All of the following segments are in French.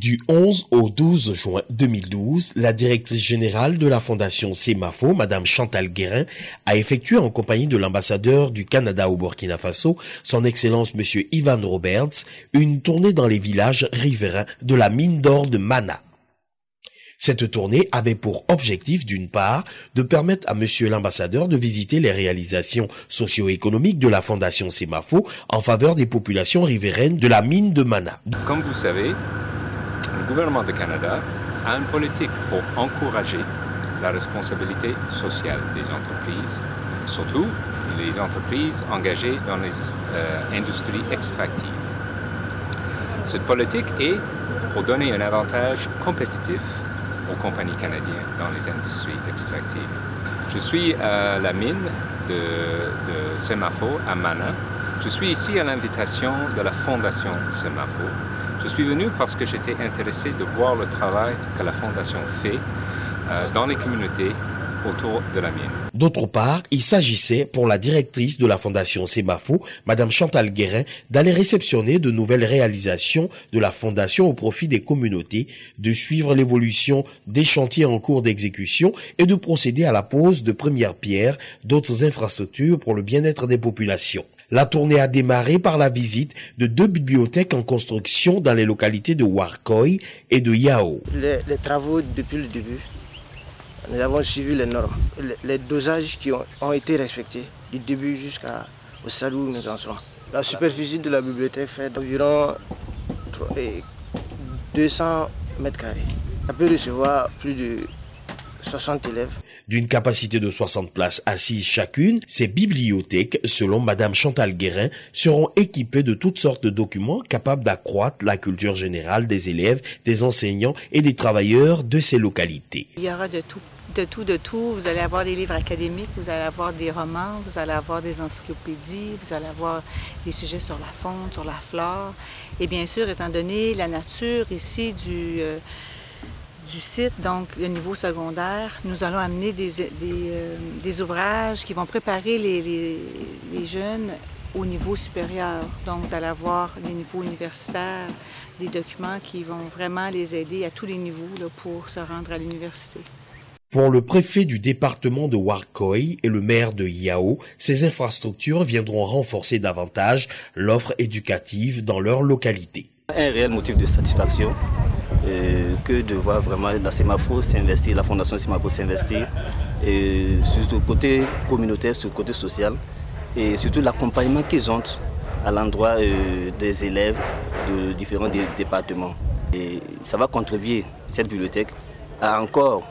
Du 11 au 12 juin 2012, la directrice générale de la fondation Semafo, Madame Chantal Guérin, a effectué en compagnie de l'ambassadeur du Canada au Burkina Faso, son Excellence Monsieur Ivan Roberts, une tournée dans les villages riverains de la mine d'or de Mana. Cette tournée avait pour objectif, d'une part, de permettre à monsieur l'ambassadeur de visiter les réalisations socio-économiques de la Fondation Semafo en faveur des populations riveraines de la mine de Mana. Comme vous savez, gouvernement du Canada a une politique pour encourager la responsabilité sociale des entreprises, surtout les entreprises engagées dans les euh, industries extractives. Cette politique est pour donner un avantage compétitif aux compagnies canadiennes dans les industries extractives. Je suis à la mine de, de à Mana. Je suis ici à l'invitation de la Fondation Semafo. Je suis venu parce que j'étais intéressé de voir le travail que la Fondation fait euh, dans les communautés autour de la mine. D'autre part, il s'agissait pour la directrice de la Fondation Semafo, Madame Chantal Guérin, d'aller réceptionner de nouvelles réalisations de la Fondation au profit des communautés, de suivre l'évolution des chantiers en cours d'exécution et de procéder à la pose de premières pierres d'autres infrastructures pour le bien-être des populations. La tournée a démarré par la visite de deux bibliothèques en construction dans les localités de Warkoy et de Yao. Les, travaux depuis le début nous avons suivi les normes, les dosages qui ont, été respectés du début jusqu'au stade où nous en sommes. La superficie de la bibliothèque fait environ 200 mètres carrés. Ça peut recevoir plus de 60 élèves. D'une capacité de 60 places assises chacune, ces bibliothèques, selon Madame Chantal Guérin, seront équipées de toutes sortes de documents capables d'accroître la culture générale des élèves, des enseignants et des travailleurs de ces localités. Il y aura de tout de tout, de tout. Vous allez avoir des livres académiques, vous allez avoir des romans, vous allez avoir des encyclopédies, vous allez avoir des sujets sur la faune, sur la flore. Et bien sûr, étant donné la nature ici du, euh, du site, donc le niveau secondaire, nous allons amener des, des, euh, des ouvrages qui vont préparer les, les, les, jeunes au niveau supérieur. Donc vous allez avoir des niveaux universitaires, des documents qui vont vraiment les aider à tous les niveaux là, pour se rendre à l'université. Pour le préfet du département de Warkoy et le maire de Yao, ces infrastructures viendront renforcer davantage l'offre éducative dans leur localité. Un réel motif de satisfaction euh, que de voir vraiment la CEMAFO s'investir, la Fondation CEMAFO s'investir, sur le côté communautaire, sur le côté social, et surtout l'accompagnement qu'ils ont à l'endroit euh, des élèves de différents départements. Et ça va contribuer, cette bibliothèque, à encore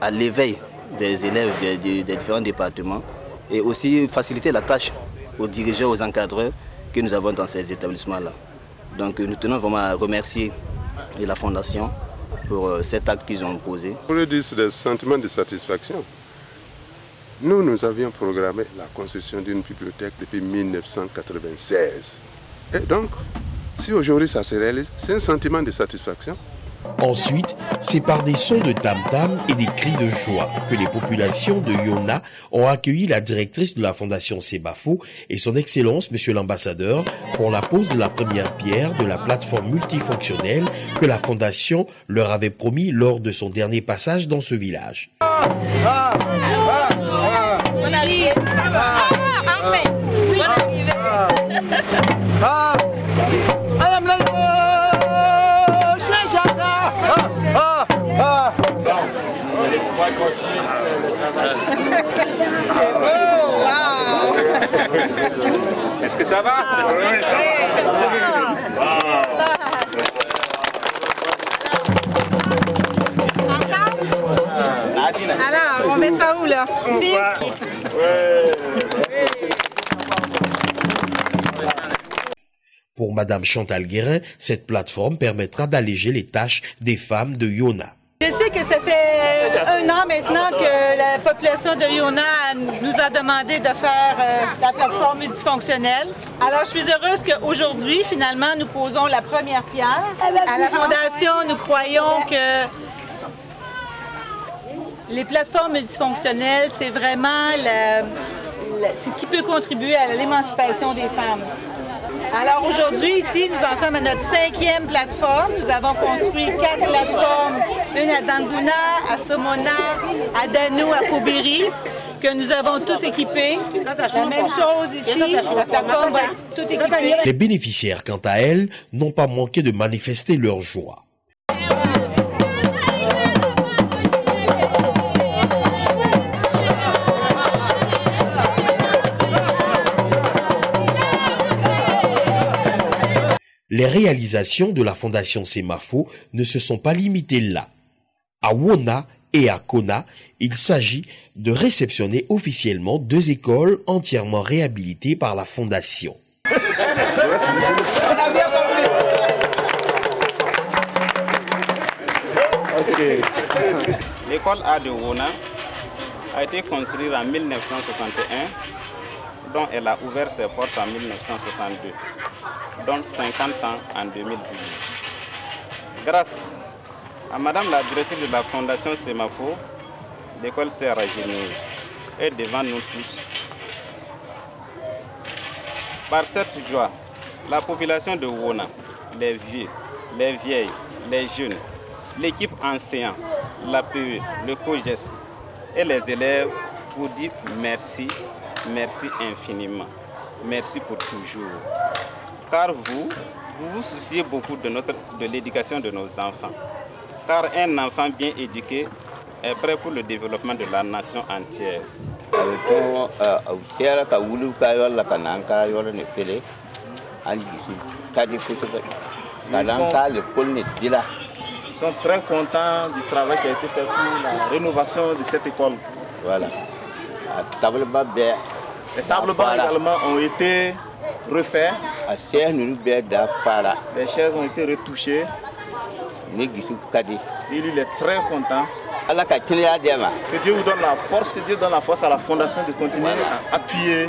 à l'éveil des élèves des, différents départements et aussi faciliter la tâche aux dirigeants, aux encadreurs que nous avons dans ces établissements-là. Donc nous tenons vraiment à remercier la Fondation pour euh, cet acte qu'ils ont posé. Pour le dire, c'est des sentiments de satisfaction. Nous, nous avions programmé la construction d'une bibliothèque depuis 1996. Et donc, si aujourd'hui ça se réalise, c'est un sentiment de satisfaction. Ensuite, c'est par des sons de tam-tam et des cris de joie que les populations de Yona ont accueilli la directrice de la fondation Sebafo et son excellence monsieur l'ambassadeur pour la pose de la première pierre de la plateforme multifonctionnelle que la fondation leur avait promis lors de son dernier passage dans ce village. Que ça va Oui, Alors, on met ça où là? Ici Pour Madame Chantal Guérin, cette plateforme permettra d'alléger les tâches des femmes de Yona. Je sais que ça fait un an maintenant que la population de Yona nous a demandé de faire euh, la plateforme multifonctionnelle. Alors, je suis heureuse qu'aujourd'hui, finalement, nous posons la première pierre. À la Fondation, nous croyons que les plateformes multifonctionnelles, c'est vraiment ce qui peut contribuer à l'émancipation des femmes. Alors aujourd'hui, ici, nous en sommes à notre cinquième plateforme. Nous avons construit quatre plateformes, une à Danguna, à Somona, à Danou, à Foubiri, que nous avons toutes équipées. La même chose ici, la plateforme va être toute équipée. Les bénéficiaires, quant à elles, n'ont pas manqué de manifester leur joie. Les réalisations de la Fondation Semafo ne se sont pas limitées là. À Wona et à Kona, il s'agit de réceptionner officiellement deux écoles entièrement réhabilitées par la Fondation. L'école A de Wona a été construite en 1961, dont elle a ouvert ses portes en 1962, dont 50 ans en 2012. Grâce à Madame la directrice de la Fondation Semafo, l'école s'est régénérée et devant nous tous. Par cette joie, la population de Wona, les vieux, les vieilles, les jeunes, l'équipe enseignante, l'APE, le COGES et les élèves vous disent merci, merci infiniment. Merci pour toujours. Car vous, vous vous souciez beaucoup de, notre, de l'éducation de nos enfants. Car un enfant bien éduqué est prêt pour le développement de la nation entière. Ils sont très contents du travail qui a été fait pour la rénovation de cette école. Voilà. Les tables bancs également ont été Les chaises ont été retouchées. Il est très content. Que Dieu vous donne la force, que Dieu donne la force à la fondation de continuer à appuyer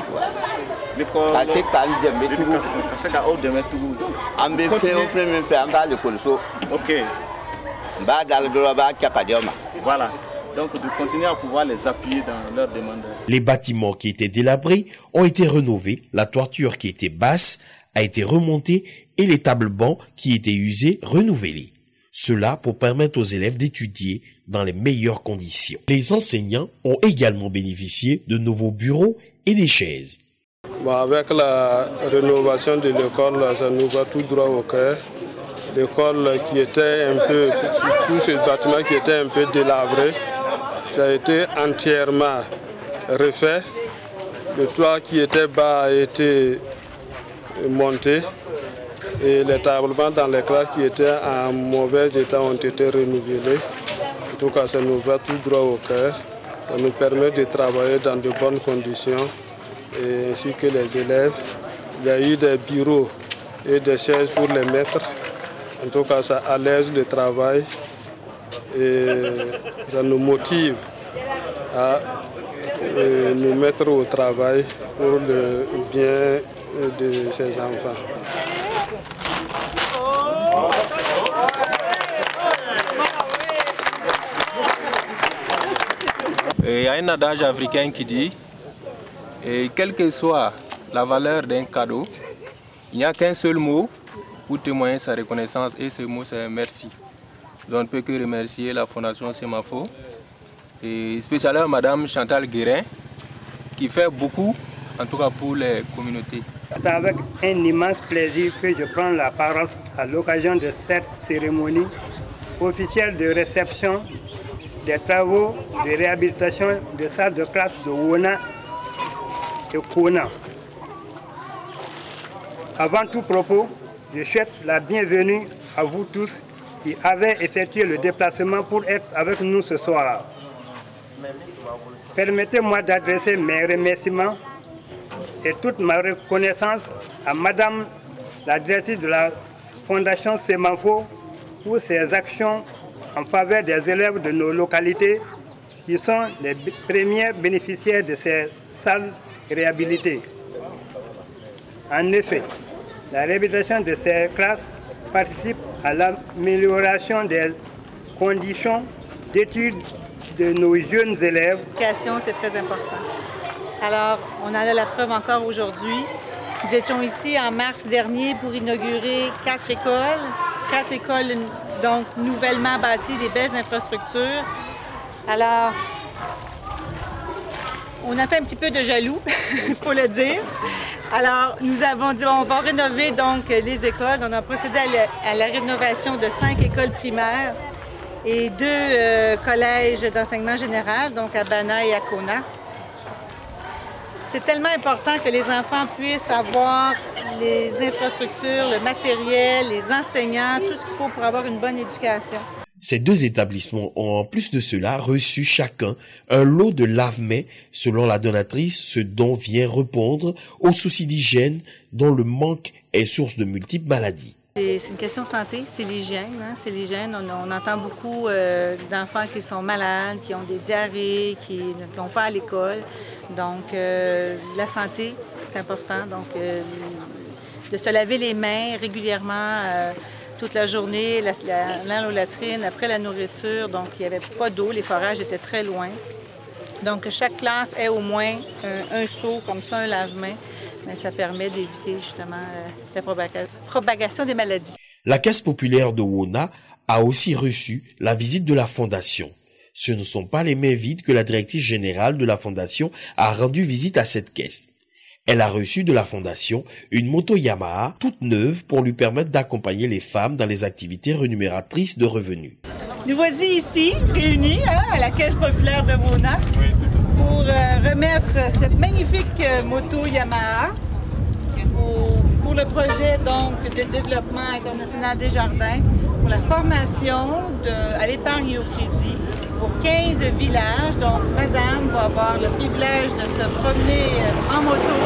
l'école. Ok. Voilà. Donc de continuer à pouvoir les appuyer dans leurs demandes. Les bâtiments qui étaient délabrés ont été rénovés, la toiture qui était basse a été remontée et les tables bancs qui étaient usés renouvelés. Cela pour permettre aux élèves d'étudier dans les meilleures conditions. Les enseignants ont également bénéficié de nouveaux bureaux et des chaises. Bon, avec la rénovation de l'école, ça nous va tout droit au cœur. L'école qui était un peu, tout ce bâtiment qui était un peu délabré, ça a été entièrement refait. Le toit qui était bas a été monté et les tablements dans les classes qui étaient en mauvais état ont été renouvelés. En tout cas, ça nous va tout droit au cœur. Ça nous permet de travailler dans de bonnes conditions et ainsi que les élèves. Il y a eu des bureaux et des chaises pour les mettre. En tout cas, ça allège le travail et ça nous motive à euh, nous mettre au travail pour le bien de ces enfants. Il y a un adage africain qui dit, et quelle que soit la valeur d'un cadeau, il n'y a qu'un seul mot pour témoigner sa reconnaissance et ce mot c'est merci. On ne peut que remercier la Fondation Semafo et spécialement Madame Chantal Guérin qui fait beaucoup en tout cas pour les communautés. C'est avec un immense plaisir que je prends la parole à l'occasion de cette cérémonie officielle de réception des travaux de réhabilitation de salles de classe de Wona et Kona. Avant tout propos, je souhaite la bienvenue à vous tous qui avez effectué le déplacement pour être avec nous ce soir. Permettez-moi d'adresser mes remerciements et toute ma reconnaissance à Madame la directrice de la Fondation Semanfo pour ses actions en faveur des élèves de nos localités qui sont les premiers bénéficiaires de ces salles réhabilitées. En effet, la réhabilitation de ces classes participe à l'amélioration des conditions d'études de nos jeunes élèves. L'éducation, c'est très important. Alors, on en a la preuve encore aujourd'hui Nous étions ici en mars dernier pour inaugurer quatre écoles, quatre écoles donc nouvellement bâties, des belles infrastructures. Alors, on a fait un petit peu de jaloux, il faut le dire. Alors, nous avons dit, on va rénover donc les écoles. On a procédé à la, rénovation de cinq écoles primaires et deux euh, collèges d'enseignement général, donc à Bana et à Kona. C'est tellement important que les enfants puissent avoir les infrastructures, le matériel, les enseignants, tout ce qu'il faut pour avoir une bonne éducation. Ces deux établissements ont en plus de cela reçu chacun un lot de lave-mains selon la donatrice, ce dont vient répondre aux soucis d'hygiène dont le manque est source de multiples maladies. C'est une question de santé, c'est l'hygiène. Hein? C'est l'hygiène. On, entend beaucoup euh, d'enfants qui sont malades, qui ont des diarrhées, qui ne vont pas à l'école. Donc, euh, la santé, c'est important. Donc, euh, de se laver les mains régulièrement toute la journée, la, la, latrine, après la nourriture. Donc, il n'y avait pas d'eau, les forages étaient très loin. Donc, chaque classe ait au moins un, seau, comme ça, un lave-main. Mais ça permet d'éviter justement euh, la propagation des maladies. La Caisse populaire de Wona a aussi reçu la visite de la Fondation. Ce ne sont pas les mains vides que la directrice générale de la Fondation a rendu visite à cette caisse. Elle a reçu de la fondation une moto Yamaha toute neuve pour lui permettre d'accompagner les femmes dans les activités rémunératrices de revenus. Nous voici ici, réunis hein, à la Caisse populaire de Mona pour euh, remettre cette magnifique euh, moto Yamaha pour, le projet donc, de développement international des jardins, pour la formation à l'épargne et au crédit pour 15 villages. Donc, madame va avoir le privilège de se promener euh, en moto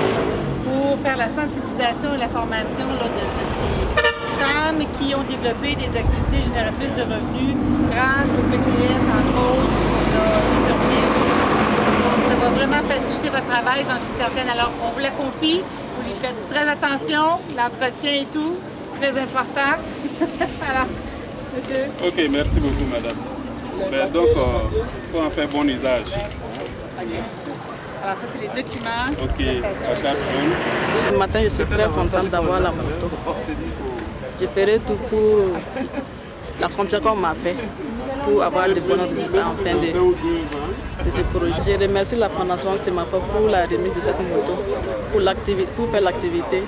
pour faire la sensibilisation et la formation de, ces femmes qui ont développé des activités génératrices de revenus grâce au PTF, entre autres, Donc, ça va vraiment faciliter votre travail, j'en suis certaine. Alors, on vous la confie, vous lui faites très attention, l'entretien et tout, très important. Alors, monsieur. OK, merci beaucoup, madame donc, il euh, faut en faire bon usage. Alors ça, c'est les documents. Ok, Ce matin, je suis très contente d'avoir la moto. Je ferai tout pour la confiance qu'on m'a fait pour avoir de bons résultats en fin de, de ce projet. Je remercie la Fondation Sémaphore pour la remise de cette moto, pour, pour faire l'activité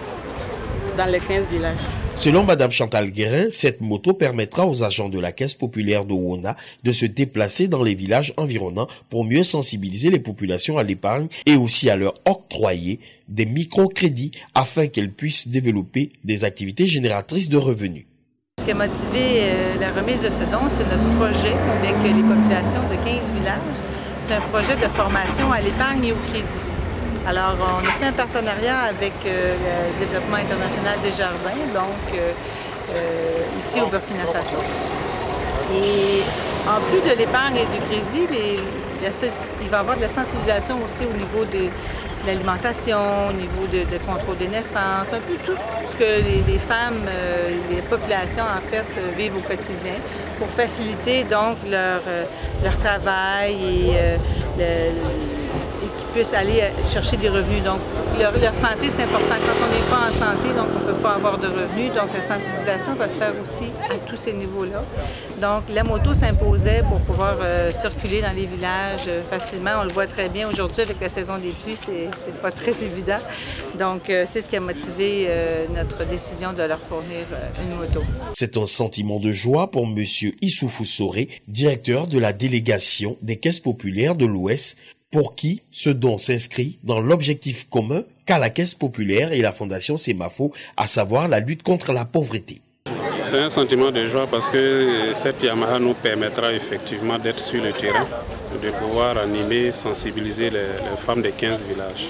dans les 15 villages. Selon Madame Chantal Guérin, cette moto permettra aux agents de la Caisse populaire de Wona de se déplacer dans les villages environnants pour mieux sensibiliser les populations à l'épargne et aussi à leur octroyer des microcrédits afin qu'elles puissent développer des activités génératrices de revenus. Ce qui a motivé euh, la remise de ce don, c'est notre projet avec les populations de 15 villages. C'est un projet de formation à l'épargne et au crédit. Alors, on a fait un partenariat avec euh, le développement international des jardins, donc euh, euh, ici au Burkina Faso. Et en plus de l'épargne et du crédit, il va y avoir de la sensibilisation aussi au niveau de, l'alimentation, au niveau de, contrôle des naissances, un peu tout ce que les, femmes, les populations en fait vivent au quotidien pour faciliter donc leur, leur travail et le, puissent aller euh, chercher des revenus. Donc, leur, santé, c'est important. Quand on n'est pas en santé, donc on ne peut pas avoir de revenus. Donc, la sensibilisation va se faire aussi à tous ces niveaux-là. Donc, la moto s'imposait pour pouvoir euh, circuler dans les villages euh, facilement. On le voit très bien aujourd'hui avec la saison des pluies, c'est pas très évident. Donc, c'est ce qui a motivé notre décision de leur fournir une moto. C'est un sentiment de joie pour M. Issoufou Soré, directeur de la délégation des caisses populaires de l'Ouest, pour qui ce don s'inscrit dans l'objectif commun qu'a la Caisse populaire et la Fondation Semafo, à savoir la lutte contre la pauvreté. C'est un sentiment de joie parce que cette Yamaha nous permettra effectivement d'être sur le terrain, de pouvoir animer, sensibiliser les, femmes des 15 villages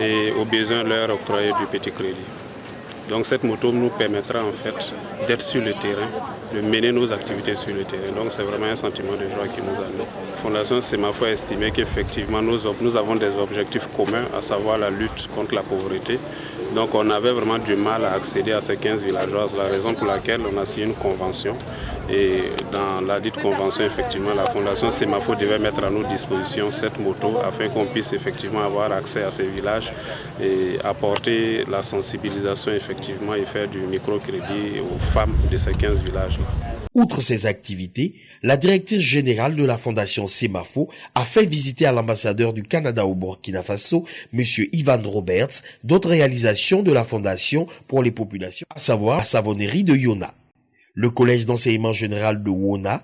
et aux besoins leur octroyer du petit crédit. Donc cette moto nous permettra en fait d'être sur le terrain, de mener nos activités sur le terrain. Donc c'est vraiment un sentiment de joie qui nous anime. La Fondation Sémaphore a estimé qu'effectivement nous avons des objectifs communs, à savoir la lutte contre la pauvreté, Donc on avait vraiment du mal à accéder à ces 15 villageoises, la raison pour laquelle on a signé une convention. Et dans la dite convention, effectivement, la Fondation Semafo devait mettre à nos dispositions cette moto afin qu'on puisse effectivement avoir accès à ces villages et apporter la sensibilisation effectivement et faire du microcrédit aux femmes de ces 15 villages-là. Outre ces activités, la directrice générale de la fondation Semafo a fait visiter à l'ambassadeur du Canada au Burkina Faso, M. Ivan Roberts, d'autres réalisations de la fondation pour les populations, à savoir la savonnerie de Yona, le collège d'enseignement général de Wona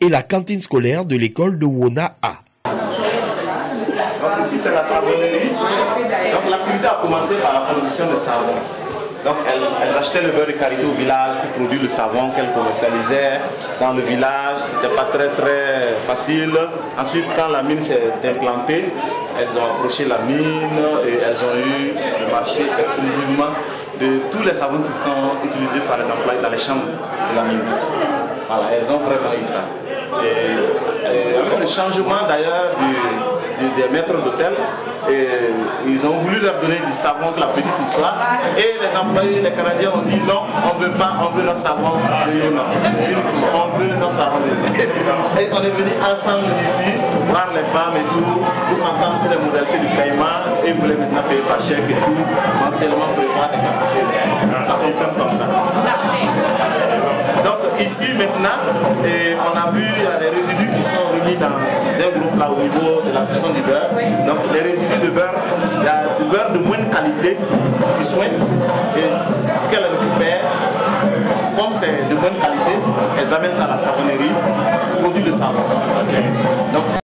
et la cantine scolaire de l'école de Wona A. Donc ici c'est la savonnerie. Donc l'activité a commencé par la production de savon. Donc elles, achetaient le beurre de karité au village pour produire le savon qu'elles commercialisaient dans le village. C'était pas très très facile. Ensuite, quand la mine s'est implantée, elles ont approché la mine et elles ont eu le marché exclusivement de tous les savons qui sont utilisés par les employés dans les chambres de la mine. Voilà, elles ont vraiment eu ça. Et, avec le changement d'ailleurs des maîtres d'hôtel, ils ont voulu leur donner du savon sur la petite histoire. Et les employés, les Canadiens ont dit non, on veut pas, on veut notre savon de Yona. On veut notre savon de Et on est venu ensemble ici, voir les femmes et tout, pour s'entendre sur les modalités du paiement. Et vous voulez maintenant payer par chèque et tout, mensuellement prévoir des Ça fonctionne comme ça. Donc ici maintenant, on a vu les résidus qui sont remis dans un groupe là au niveau de la cuisson du beurre. Donc les résidus de beurre, il y a du beurre de bonne qualité qui souhaitent et ce qu'elles récupèrent, comme c'est de bonne qualité, elles amènent ça à la savonnerie, produit le savon. Donc,